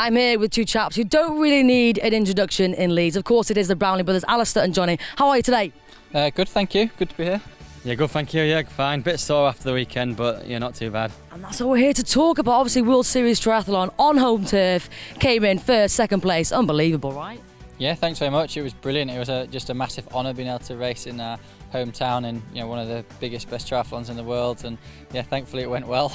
I'm here with two chaps who don't really need an introduction in Leeds. Of course, it is the Brownlee brothers, Alistair and Jonny. How are you today? Uh, good, thank you. Good to be here. Yeah, good, thank you. Yeah, fine. Bit sore after the weekend, but yeah, not too bad. And that's what we're here to talk about. Obviously, World Series Triathlon on home turf came in first, second place. Unbelievable, right? Yeah, thanks very much. It was brilliant. It was a, just a massive honour being able to race in our hometown in you know one of the biggest, best triathlons in the world. And yeah, thankfully it went well.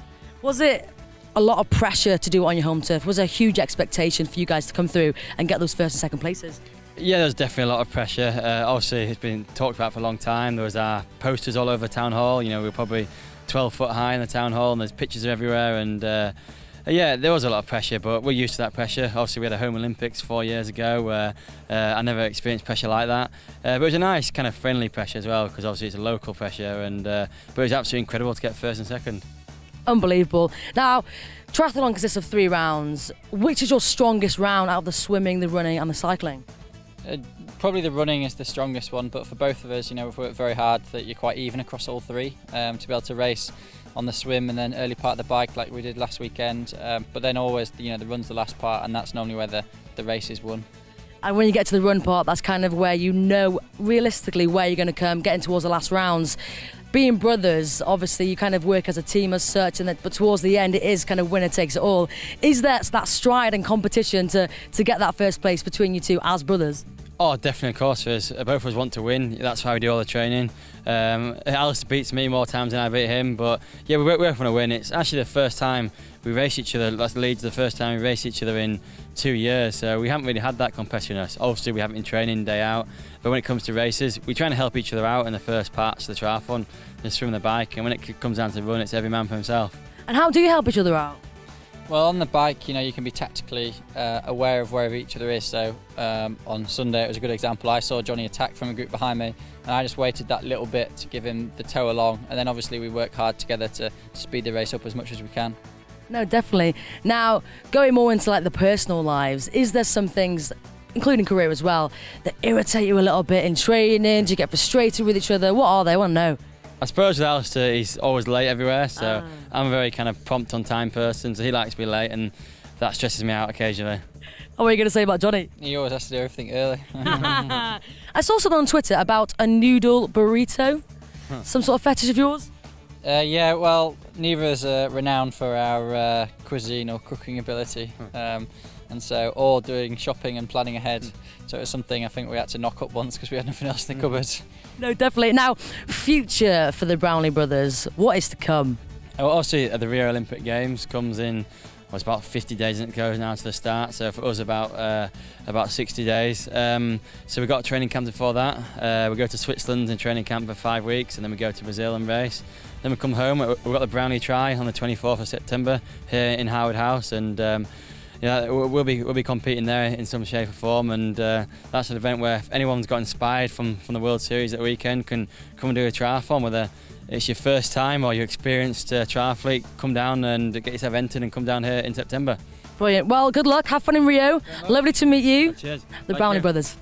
Was it a lot of pressure to do it on your home turf? Was a huge expectation for you guys to come through and get those first and second places? Yeah, there's definitely a lot of pressure. Uh, obviously, it's been talked about for a long time. There was our posters all over town hall. You know, we were probably 12 foot high in the town hall, and there's pictures everywhere. And uh, yeah, there was a lot of pressure, but we're used to that pressure. Obviously, we had a home Olympics four years ago. Where, uh, I never experienced pressure like that. Uh, but it was a nice kind of friendly pressure as well, because obviously it's a local pressure. And uh, but it was absolutely incredible to get first and second unbelievable. Now, triathlon consists of three rounds. Which is your strongest round out of the swimming, the running, and the cycling? Uh, probably the running is the strongest one, but for both of us, you know, we've worked very hard that you're quite even across all three um, to be able to race on the swim and then early part of the bike like we did last weekend. Um, but then always, you know, the run's the last part, and that's normally where the, the race is won. And when you get to the run part, that's kind of where you know realistically where you're going to come, getting towards the last rounds being brothers, obviously you kind of work as a team as such, and that, but towards the end it is kind of winner takes it all. Is there that stride and competition to to get that first place between you two as brothers? Oh, definitely, of course. Us. Both of us want to win. That's why we do all the training. Um, Alistair beats me more times than I beat him, but yeah, we both want to win. It's actually the first time we race each other. That's the Leeds the first time we race each other in two years, so we haven't really had that competitiveness. Obviously, we haven't been training day out, but when it comes to races, we try to help each other out in the first parts of the triathlon, just from the bike, and when it comes down to the run, it's every man for himself. And how do you help each other out? Well, on the bike, you know, you can be tactically uh, aware of where each other is. So um, on Sunday, it was a good example. I saw Jonny attack from a group behind me, and I just waited that little bit to give him the tow along. And then obviously we work hard together to speed the race up as much as we can. No, definitely. Now, going more into like the personal lives, is there some things, including career as well, that irritate you a little bit in training? Do you get frustrated with each other? What are they? I want to know. I suppose with Alistair, he's always late everywhere, so ah. I'm a very kind of prompt on time person, so he likes to be late, and that stresses me out occasionally. what are you going to say about Jonny? He always has to do everything early. I saw something on Twitter about a noodle burrito. Huh. Some sort of fetish of yours? Uh, yeah, well, neither is uh, renowned for our uh, cuisine or cooking ability, hmm. um, and so or doing shopping and planning ahead. So it was something I think we had to knock up once because we had nothing else in the hmm. cupboard. No, definitely. Now, future for the Brownlee brothers. What is to come? Well, obviously, the Rio Olympic Games comes in well, it's about 50 days and it goes now to the start. So for us, about uh, about 60 days. Um, so we got a training camp before that. Uh, we go to Switzerland and training camp for five weeks, and then we go to Brazil and race. Then we come home. We've got the Brownlee Tri on the 24th of September here in Harewood House, and um, yeah, we'll be we'll be competing there in some shape or form, and uh, that's an event where if anyone's got inspired from from the World Series at the weekend can come and do a triathlon. Whether it's your first time or you're experienced uh, triathlete, come down and get yourself entered and come down here in September. Brilliant. Well, good luck. Have fun in Rio. Lovely to meet you. Cheers. The Brownlee Brothers.